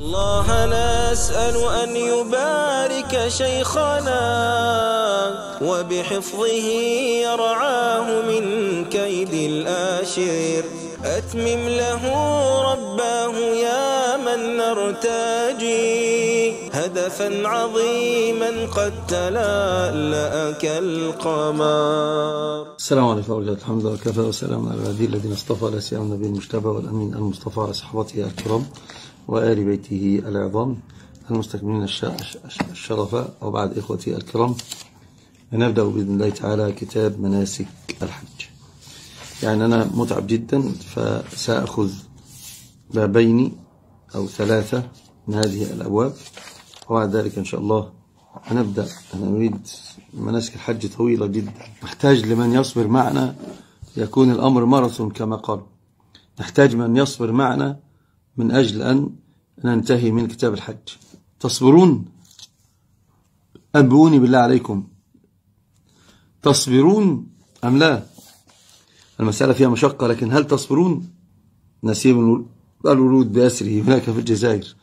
الله نسأل أن يبارك شيخنا وبحفظه يرعاه من كيد الآشر أتمم له رباه يا من نرتجي هدفا عظيما قد تلألأ كالقمر السلام عليكم ورحمة الله الحمد لله وكفى وسلام على الذين اصطفى لا النبي المجتبى والأمين المصطفى على صحبته الكرام وآل بيته العظام المستكملين الشرفاء وبعد إخوتي الكرام نبدأ بإذن الله تعالى كتاب مناسك الحج. يعني أنا متعب جدا فسأخذ بابين أو ثلاثة من هذه الأبواب. وبعد ذلك إن شاء الله هنبدأ. أنا أريد مناسك الحج طويلة جدا. نحتاج لمن يصبر معنا. يكون الأمر ماراثون كما قال. نحتاج من يصبر معنا من أجل أن ننتهي من كتاب الحج. تصبرون؟ أنبئوني بالله عليكم. تصبرون أم لا؟ المسألة فيها مشقة لكن هل تصبرون؟ نسيب الورود بأسره هناك في الجزائر.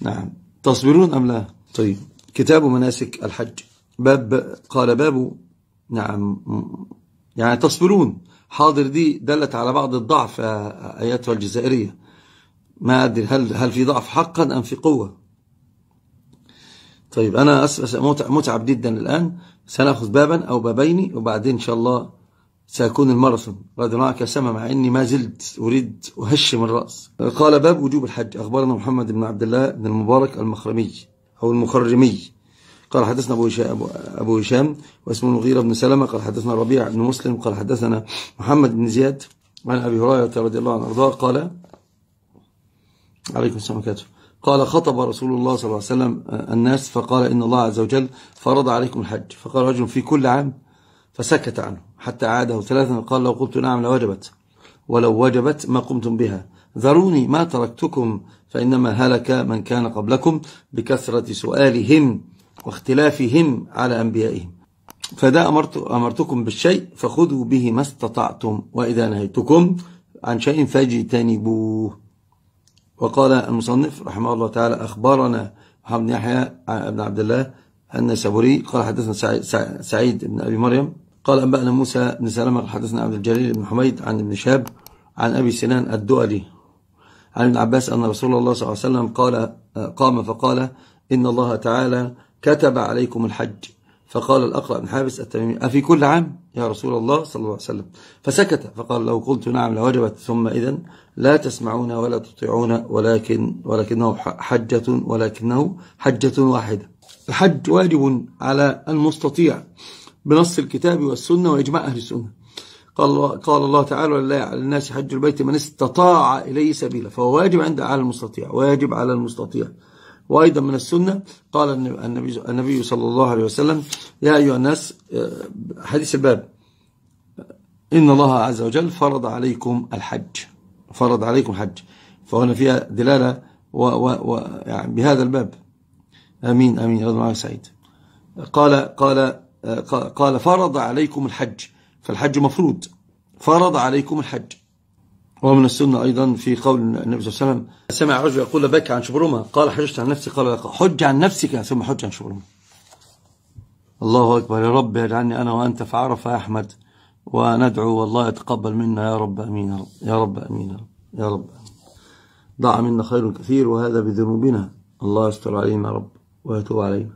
نعم. تصبرون أم لا؟ طيب. كتاب مناسك الحج. باب قال باب نعم يعني تصبرون. حاضر دي دلت على بعض الضعف آياتها الجزائرية. ما أدري هل, هل في ضعف حقا أم في قوة؟ طيب أنا متعب جدا الآن. سنأخذ بابا أو بابين وبعدين إن شاء الله سيكون الماراثون. رضي الله عنك سما مع إني ما زلت أريد أهشم الرأس. قال باب وجوب الحج. أخبرنا محمد بن عبد الله بن المبارك المخرمي أو المخرمي. قال حدثنا أبو هشام, أبو هشام واسمه المغيرة بن سلمة. قال حدثنا ربيع بن مسلم. قال حدثنا محمد بن زياد عن أبي هريرة رضي الله عنه قال عليكم السلام عليكم قال خطب رسول الله صلى الله عليه وسلم الناس فقال إن الله عز وجل فرض عليكم الحج. فقال رجل في كل عام فسكت عنه حتى عاده ثلاثا. وقال لو قلت نعم لوجبت ولو وجبت ما قمتم بها. ذروني ما تركتكم فإنما هلك من كان قبلكم بكثرة سؤالهم واختلافهم على أنبيائهم. فدا أمرت أمرتكم بالشيء فخذوا به ما استطعتم وإذا نهيتكم عن شيء فاجتنبوه. وقال المصنف رحمه الله تعالى أخبرنا محمد بن يحيى بن عبد الله النسابوري قال حدثنا سعيد بن أبي مريم قال أنبأنا موسى بن سلمة حدثنا عبد الجليل بن حميد عن ابن شاب عن أبي سنان الدؤلي عن ابن عباس أن رسول الله صلى الله عليه وسلم قال قام فقال إن الله تعالى كتب عليكم الحج. فقال الأقرأ بن حابس التميمي أفي كل عام؟ يا رسول الله صلى الله عليه وسلم. فسكت فقال لو قلت نعم لوجبت ثم إذن لا تسمعون ولا تطيعون ولكن ولكنه حجة ولكنه حجة واحدة. الحج واجب على المستطيع بنص الكتاب والسنة وإجماع أهل السنة. قال قال الله تعالى ولله على الناس حج البيت من استطاع إليه سبيلا. فهو واجب عند على المستطيع واجب على المستطيع. وأيضا من السنة قال النبي, النبي صلى الله عليه وسلم يا أيها الناس حديث الباب. إن الله عز وجل فرض عليكم الحج. فرض عليكم الحج. فهنا فيها دلالة و و و يعني بهذا الباب. أمين أمين. رضي الله سعيد. قال قال قال فرض عليكم الحج. فالحج مفروض. فرض عليكم الحج. ومن السنة أيضا في قول النبي صلى الله عليه وسلم سمع رجل يقول لبك عن شبرمة قال حجت عن نفسي. قال حج عن نفسك ثم حج عن شبرمة الله أكبر يا رب يجعلني أنا وأنت في عرفة يا أحمد وندعو والله يتقبل منا يا رب أمين يا رب أمين يا رب ضاع منا خير كثير وهذا بذنوبنا. الله يستر علينا يا رب ويتوب علينا.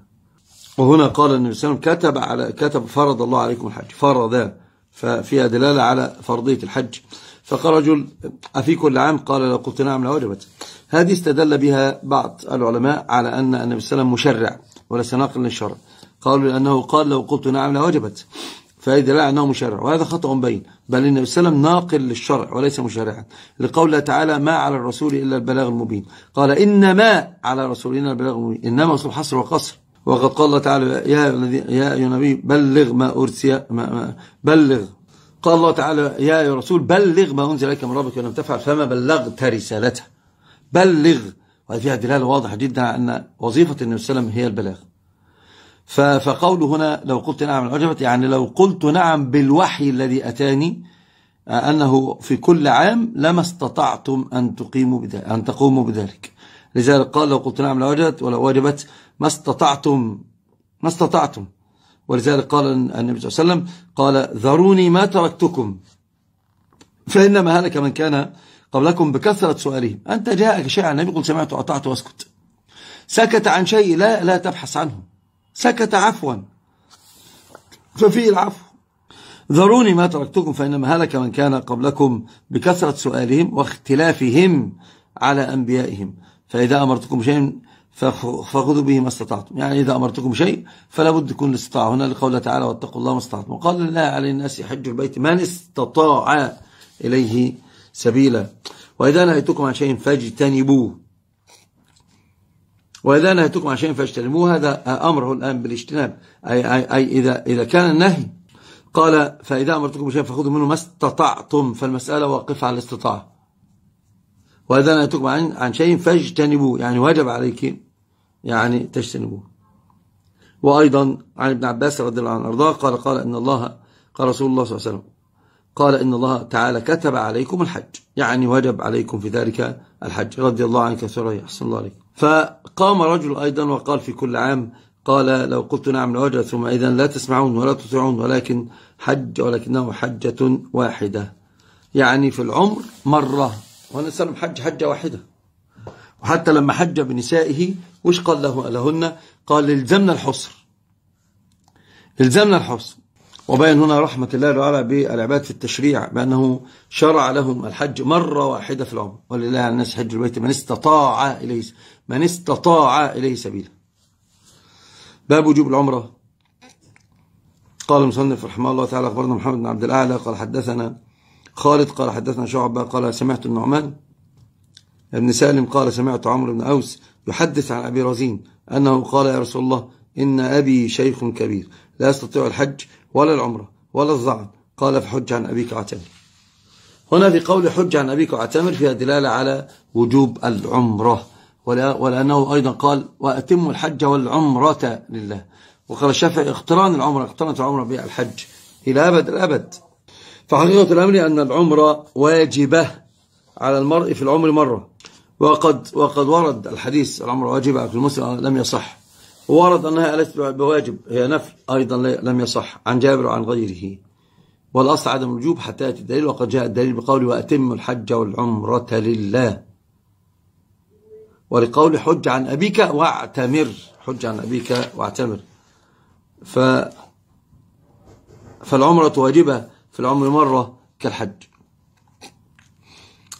وهنا قال النبي صلى الله عليه وسلم كتب على كتب فرض الله عليكم الحج. فرض ففيها دلالة على فرضية الحج. فقال رجل أفي كل عام قال لو قلت نعم لوجبت هذه استدل بها بعض العلماء على أن النبي صلى الله عليه وسلم مشرع وليس ناقل للشرع. قالوا لأنه قال لو قلت نعم لوجبت فهي دلالة أنه مشرع. وهذا خطأ بين. بل النبي صلى الله عليه وسلم ناقل للشرع وليس مشرعا. لقول تعالى ما على الرسول إلا البلاغ المبين. قال إنما على رسولنا البلاغ المبين. إنما أصل حصر وقصر. وقد قال الله تعالى يا يا النبي بلغ ما أرسي ما ما بلغ قال الله تعالى يا يا رسول بلغ ما أنزل إليك من ربك ولم تفعل فما بلغت رسالته. بلغ. وهذه فيها دلالة واضحة جدا أن وظيفة النبي صلى الله عليه وسلم هي البلاغ. فقوله هنا لو قلت نعم العجبة يعني لو قلت نعم بالوحي الذي أتاني أنه في كل عام لما استطعتم أن تقيموا بذلك أن تقوموا بذلك. لذلك قال لو قلت نعم لوجدت ولو وجبت ما استطعتم ما استطعتم. ولذلك قال النبي صلى الله عليه وسلم قال ذروني ما تركتكم. فإنما هلك من كان قبلكم بكثرة سؤالهم. أنت جاءك شيء عن النبي قل سمعت وأطعت وأسكت. سكت عن شيء لا لا تبحث عنه. سكت عفوا. ففيه العفو. ذروني ما تركتكم. فإنما هلك من كان قبلكم بكثرة سؤالهم واختلافهم على أنبيائهم. فإذا أمرتكم شيء فخذوا به ما استطعتم. يعني إذا أمرتكم شيء فلا بد يكون الاستطاعة. هنا لقوله تعالى واتقوا الله ما استطعتم. وقال الله على الناس حج البيت من استطاع إليه سبيلا. وإذا نهيتكم عن شيء فاجتنبوه. وإذا نهيتكم عن شيء فاجتنبوه هذا أمره الآن بالاجتناب. أي, أي, أي إذا, إذا كان النهي. قال فإذا أمرتكم بشيء فخذوا منه ما استطعتم. فالمسألة واقفة على الاستطاعة. وإذا نهيتكم عن, عن شيء فاجتنبوه يعني واجب عليك يعني تجتنبوه. وأيضا عن ابن عباس رضي الله عنه أرضاه قال قال إن الله قال رسول الله صلى الله عليه وسلم قال إن الله تعالى كتب عليكم الحج يعني وجب عليكم في ذلك الحج رضي الله عنك سوريا أحسن الله عليك. فقام رجل أيضا وقال في كل عام قال لو قلت نعم لوجد ثم إذا لا تسمعون ولا تطيعون ولكن حج ولكنه حجة واحدة. يعني في العمر مرة. وأنا سلم حج حجة واحدة. وحتى لما حج بنسائه وش قال له لهن؟ قال الزمنا الحصر. الزمنا الحصر. وبين هنا رحمة الله تعالى بالعباد في التشريع بأنه شرع لهم الحج مرة واحدة في العمر. ولله على الناس حج البيت من استطاع إليه من استطاع إليه سبيلا. باب وجوب العمرة. قال المصنف رحمه الله تعالى أخبرنا محمد بن عبد الأعلى قال حدثنا خالد قال حدثنا شعبة قال سمعت النعمان ابن سالم قال سمعت عمرو بن أوس يحدث عن أبي رزين أنه قال يا رسول الله إن أبي شيخ كبير لا يستطيع الحج ولا العمرة ولا الظعن قال فحج عن أبيك وعتمر. هنا في قول حج عن أبيك وعتمر فيها دلالة على وجوب العمرة. ولأنه أيضا قال وأتم الحج والعمرة لله. وقال الشافعي اقتران العمرة اقترنت العمرة بالحج إلى أبد الأبد فحقيقة الأمر أن العمرة واجبة على المرء في العمر مرة. وقد وقد ورد الحديث العمرة واجبة على المسلم لم يصح. ورد أنها ليست بواجب هي نفل أيضا لم يصح عن جابر وعن غيره. والأصل عدم الوجوب حتى يأتي الدليل وقد جاء الدليل بقوله وأتم الحج والعمرة لله. ولقول حج عن أبيك واعتمر حج عن أبيك واعتمر. ف فالعمرة واجبة. في العمر مرة كالحج.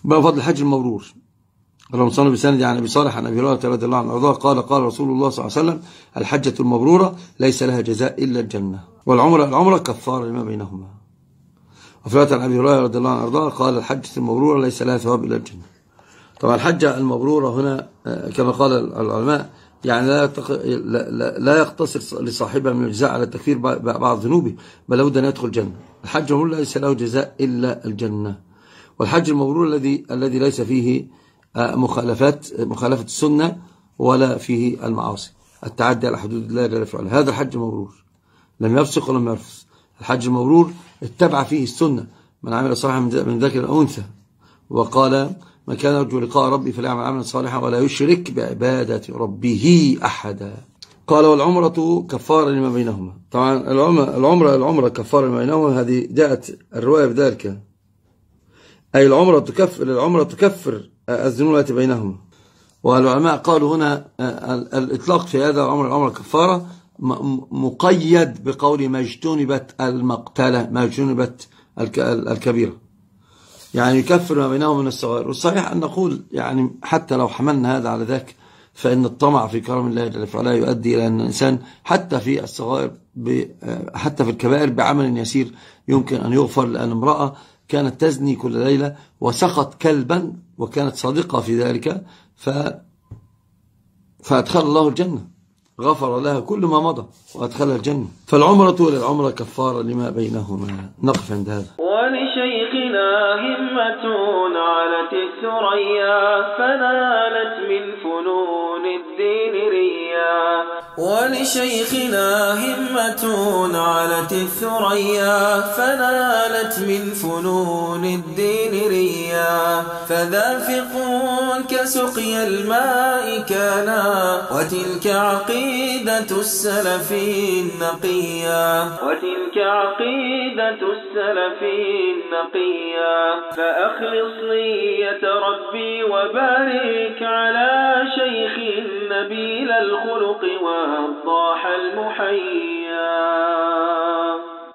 بقى فضل الحج المبرور. اللهم صل بسند عن ابي صالح عن ابي هريره رضي الله عنه وأرضاه. قال قال رسول الله صلى الله عليه وسلم الحجة المبرورة ليس لها جزاء إلا الجنة. والعمره العمره كفاره لما بينهما. وفي عن أبي هريرة رضي الله عنه وأرضاه قال الحجة المبرورة ليس لها ثواب إلا الجنة. طبعا الحجة المبرورة هنا آه، كما قال العلماء يعني لا لا, يقتصر لصاحبها من الجزاء على تكفير بعض ذنوبه بل لابد أن يدخل الجنة. الحج المبرور ليس له جزاء إلا الجنة. والحج المبرور الذي الذي ليس فيه مخالفات مخالفة السنة ولا فيه المعاصي. التعدي على حدود الله جل وعلا. هذا الحج مبرور لم يفسق ولم يرفث الحج المبرور اتبع فيه السنة. من عمل صالحا من ذكر الأنثى وقال من كان يرجو لقاء ربي فليعمل عملا صالحا ولا يشرك بعبادة ربه أحدا. قال والعمرة كفارة لما بينهما. طبعا العمرة العمرة, العمرة كفارة لما بينهما. هذه جاءت الرواية بذلك أي العمرة تكفر العمرة تكفر الذنوب التي بينهما. والعلماء قالوا هنا آه، الإطلاق في هذا الأمر الأمر الكفارة مقيد بقول ما اجتنبت المقتلة ما اجتنبت الكبيرة. يعني يكفر ما بينهم من الصغائر. والصحيح أن نقول يعني حتى لو حملنا هذا على ذاك فإن الطمع في كرم الله جل وعلا يؤدي إلى أن الإنسان حتى في الصغائر حتى في الكبائر بعمل يسير يمكن أن يغفر لأن امرأة كانت تزني كل ليلة وسقط كلبا وكانت صادقة في ذلك ف فأدخل الله الجنة غفر لها كل ما مضى وأدخلها الجنة. فالعمرة للعمرة كفارة لما بينهما. نقف عند هذا. ولشيخنا همة علت الثريا فنالت ولشيخنا همة علت الثريا فنالت من فنون الدين ريا. فذا فقه سقيا الماء وتلك عقيدة السلف النقيا وتلك عقيدة السلف النقيا فأخلص نية ربي وبارك على شيخ نبيل الخلق والضاح المحيا.